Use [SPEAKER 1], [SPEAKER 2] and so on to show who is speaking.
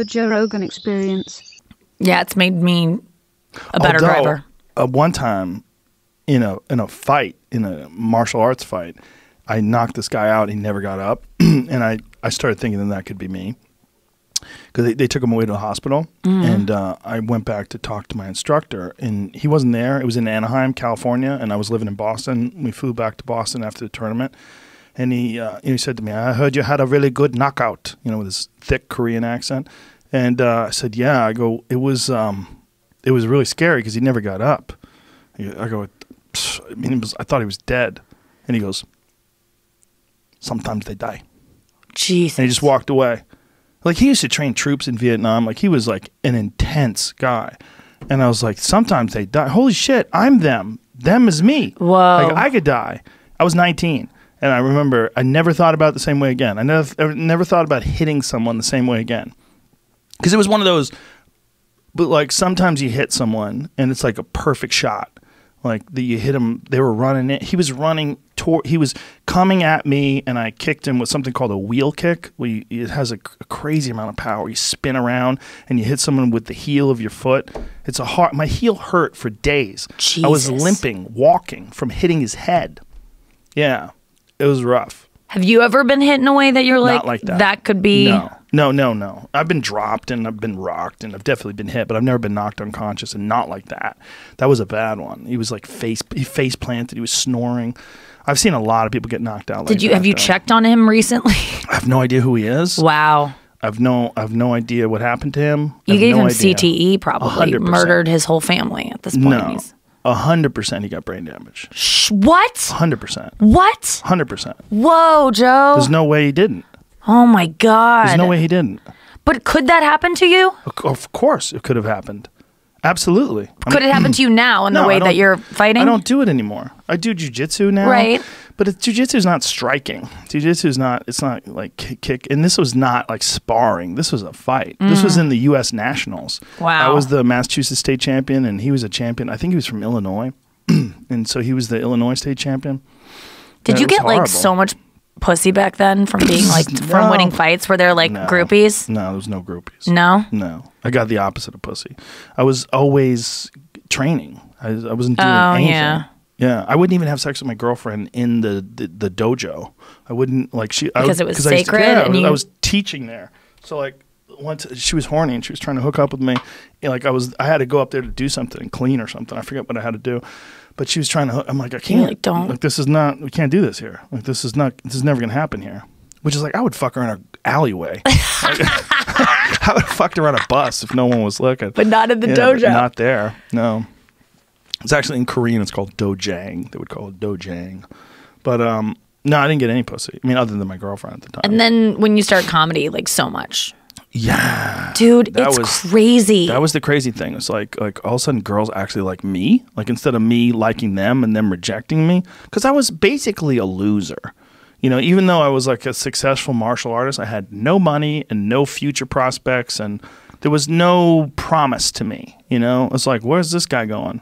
[SPEAKER 1] The Joe Rogan Experience.
[SPEAKER 2] Yeah, it's made me a better
[SPEAKER 3] Although,
[SPEAKER 2] driver.
[SPEAKER 3] Uh, one time, in a in a fight, in a martial arts fight, I knocked this guy out. He never got up, and I I started thinking that that could be me because they, they took him away to the hospital, and uh, I went back to talk to my instructor, and he wasn't there. It was in Anaheim, California, and I was living in Boston. We flew back to Boston after the tournament. And he, uh, he said to me, "I heard you had a really good knockout," you know, with his thick Korean accent. And uh, I said, "Yeah." I go, "It was, um, it was really scary because he never got up." I go, "I mean, it was, I thought he was dead." And he goes, "Sometimes they die."
[SPEAKER 2] Jesus.
[SPEAKER 3] And he just walked away. Like he used to train troops in Vietnam. Like he was like an intense guy. And I was like, "Sometimes they die." Holy shit! I'm them. Them is me.
[SPEAKER 2] Whoa.
[SPEAKER 3] Like I could die. I was 19. And I remember I never thought about it the same way again. I never, I never thought about hitting someone the same way again. Because it was one of those, but like sometimes you hit someone and it's like a perfect shot. Like the, you hit him, they were running it. He was running toward, he was coming at me and I kicked him with something called a wheel kick. Where you, it has a, a crazy amount of power. You spin around and you hit someone with the heel of your foot. It's a hard, my heel hurt for days. Jesus. I was limping, walking from hitting his head. Yeah, it was rough.
[SPEAKER 2] Have you ever been hit in a way that you're like,
[SPEAKER 3] Not like that.
[SPEAKER 2] that could be
[SPEAKER 3] No, no, no, no. I've been dropped and I've been rocked and I've definitely been hit, but I've never been knocked unconscious and not like that. That was a bad one. He was like face he face planted. He was snoring. I've seen a lot of people get knocked out.
[SPEAKER 2] Did
[SPEAKER 3] like
[SPEAKER 2] you
[SPEAKER 3] that,
[SPEAKER 2] have you
[SPEAKER 3] though.
[SPEAKER 2] checked on him recently?
[SPEAKER 3] I have no idea who he is.
[SPEAKER 2] wow.
[SPEAKER 3] I've no I've no idea what happened to him.
[SPEAKER 2] You gave
[SPEAKER 3] no
[SPEAKER 2] him
[SPEAKER 3] idea.
[SPEAKER 2] CTE probably.
[SPEAKER 3] 100%.
[SPEAKER 2] Murdered his whole family at this point.
[SPEAKER 3] No, hundred percent. He got brain damage.
[SPEAKER 2] Shh, what?
[SPEAKER 3] Hundred percent.
[SPEAKER 2] What?
[SPEAKER 3] Hundred percent.
[SPEAKER 2] Whoa, Joe.
[SPEAKER 3] There's no way he didn't.
[SPEAKER 2] oh my God.
[SPEAKER 3] There's no way he didn't.
[SPEAKER 2] But could that happen to you?
[SPEAKER 3] Of- Of course, it could have happened. Absolutely. I
[SPEAKER 2] Could it happen to you now in the way that you're fighting?
[SPEAKER 3] I don't do it anymore. I do jujitsu now.
[SPEAKER 2] Right.
[SPEAKER 3] But it, jujitsu is not striking. Jujitsu is not. It's not like kick, kick. And this was not like sparring. This was a fight. This was in the U.S. Nationals.
[SPEAKER 2] Mm. Wow.
[SPEAKER 3] I was the Massachusetts state champion, and he was a champion. I think he was from Illinois, and so he was the Illinois state champion.
[SPEAKER 2] Did
[SPEAKER 3] Yeah,
[SPEAKER 2] you get like so much pussy back then from being like from winning fights? Were there like
[SPEAKER 3] No.
[SPEAKER 2] groupies?
[SPEAKER 3] No, there was no groupies.
[SPEAKER 2] No.
[SPEAKER 3] No, I got the opposite of pussy. I was always training. I, I wasn't doing
[SPEAKER 2] Oh,
[SPEAKER 3] anything.
[SPEAKER 2] yeah.
[SPEAKER 3] Yeah, I wouldn't even have sex with my girlfriend in the the, the dojo. I wouldn't like she I
[SPEAKER 2] Because
[SPEAKER 3] would-
[SPEAKER 2] it was
[SPEAKER 3] 'cause I
[SPEAKER 2] sacred
[SPEAKER 3] yeah, I
[SPEAKER 2] and
[SPEAKER 3] was- I was teaching there, so like once she was horny and she was trying to hook up with me. you know, like I was, I had to go up there to do something and clean or something. I forget what I had to do, but she was trying to. hook I'm like, I can't.
[SPEAKER 2] like, don't.
[SPEAKER 3] Like this is not. We can't do this here. Like this is not. This is never gonna happen here. Which is like I would fuck her in an alleyway. I would have fucked her on a bus if no one was looking.
[SPEAKER 2] But not in the
[SPEAKER 3] Yeah,
[SPEAKER 2] dojo.
[SPEAKER 3] Not there. No. It's actually in Korean. It's called dojang. They would call it dojang. But um, no, I didn't get any pussy. I mean, other than my girlfriend at the time.
[SPEAKER 2] And then when you start comedy, like so much,
[SPEAKER 3] yeah,
[SPEAKER 2] dude,
[SPEAKER 3] That
[SPEAKER 2] it's
[SPEAKER 3] was-
[SPEAKER 2] crazy.
[SPEAKER 3] that was the crazy thing. It's like like all of a sudden girls actually like me. Like instead of me liking them and them rejecting me, because I was basically a loser. You know, even though I was like a successful martial artist, I had no money and no future prospects, and there was no promise to me. You know, it's like, where's this guy going?